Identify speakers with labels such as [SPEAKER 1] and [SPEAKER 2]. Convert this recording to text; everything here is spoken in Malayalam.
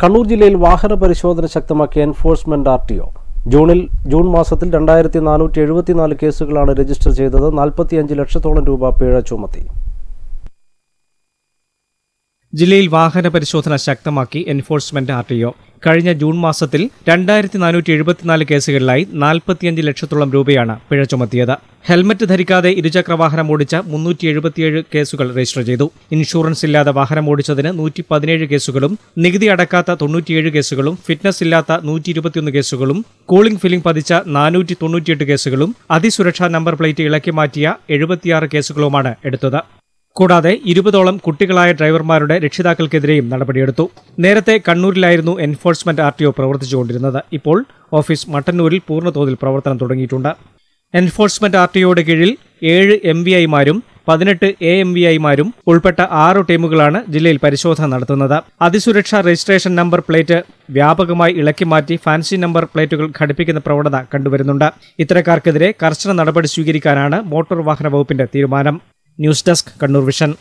[SPEAKER 1] കണ്ണൂർ ജില്ലയിൽ വാഹന പരിശോധന ശക്തമാക്കിയ എൻഫോഴ്സ്മെന്റ് ആർ ടി ഒ. ജൂണിൽ ജൂൺ മാസത്തിൽ രണ്ടായിരത്തി നാനൂറ്റി എഴുപത്തിനാല് കേസുകളാണ് രജിസ്റ്റർ ചെയ്തത്. നാൽപ്പത്തിയഞ്ച് ലക്ഷത്തോളം രൂപ പിഴ ചുമത്തി.
[SPEAKER 2] ജില്ലയിൽ വാഹന പരിശോധന ശക്തമാക്കി എൻഫോഴ്സ്മെന്റ് ആർ ടി ഒ കഴിഞ്ഞ ജൂൺ മാസത്തിൽ രണ്ടായിരത്തി നാനൂറ്റി എഴുപത്തിനാല് കേസുകളിലായി നാൽപ്പത്തിയഞ്ച് ലക്ഷത്തോളം രൂപയാണ് പിഴ ചുമത്തിയത്. ഹെൽമറ്റ് ധരിക്കാതെ ഇരുചക്രവാഹനം ഓടിച്ച മുന്നൂറ്റി എഴുപത്തിയേഴ് കേസുകൾ രജിസ്റ്റർ ചെയ്തു. ഇൻഷുറൻസ് ഇല്ലാതെ വാഹനം ഓടിച്ചതിന് നൂറ്റി പതിനേഴ് കേസുകളും നികുതി അടക്കാത്ത തൊണ്ണൂറ്റിയേഴ് കേസുകളും ഫിറ്റ്നസ് ഇല്ലാത്ത നൂറ്റി ഇരുപത്തിയൊന്ന് കേസുകളും കൂളിംഗ് ഫിലിംഗ് പതിച്ച നാനൂറ്റി തൊണ്ണൂറ്റിയെട്ട് കേസുകളും അതിസുരക്ഷാ നമ്പർ പ്ലേറ്റ് ഇളക്കി മാറ്റിയ എഴുപത്തിയാറ് കേസുകളുമാണ് എടുത്തത്. കൂടാതെ ഇരുപതോളം കുട്ടികളായ ഡ്രൈവർമാരുടെ രക്ഷിതാക്കൾക്കെതിരെയും നടപടിയെടുത്തു. നേരത്തെ കണ്ണൂരിലായിരുന്നു എൻഫോഴ്സ്മെന്റ് ആർ ടി പ്രവർത്തിച്ചുകൊണ്ടിരുന്നത്. ഇപ്പോൾ ഓഫീസ് മട്ടന്നൂരിൽ പൂർണതോതിൽ പ്രവർത്തനം തുടങ്ങിയിട്ടുണ്ട്. എൻഫോഴ്സ്മെന്റ് ആർ ടി ഒയുടെ കീഴിൽ ഏഴ് എം വി ഐമാരും പതിനെട്ട് എ എം വി ഐമാരും ഉൾപ്പെട്ട ആറു ടീമുകളാണ് ജില്ലയിൽ പരിശോധന നടത്തുന്നത്. അതിസുരക്ഷാ രജിസ്ട്രേഷൻ നമ്പർ പ്ലേറ്റ് വ്യാപകമായി ഇളക്കി മാറ്റി ഫാൻസി നമ്പർ പ്ലേറ്റുകൾ ഘടിപ്പിക്കുന്ന പ്രവണത കണ്ടുവരുന്നുണ്ട്. ഇത്തരക്കാർക്കെതിരെ കർശന നടപടി സ്വീകരിക്കാനാണ് മോട്ടോർ വാഹന വകുപ്പിന്റെ തീരുമാനം. News desk Kannur vision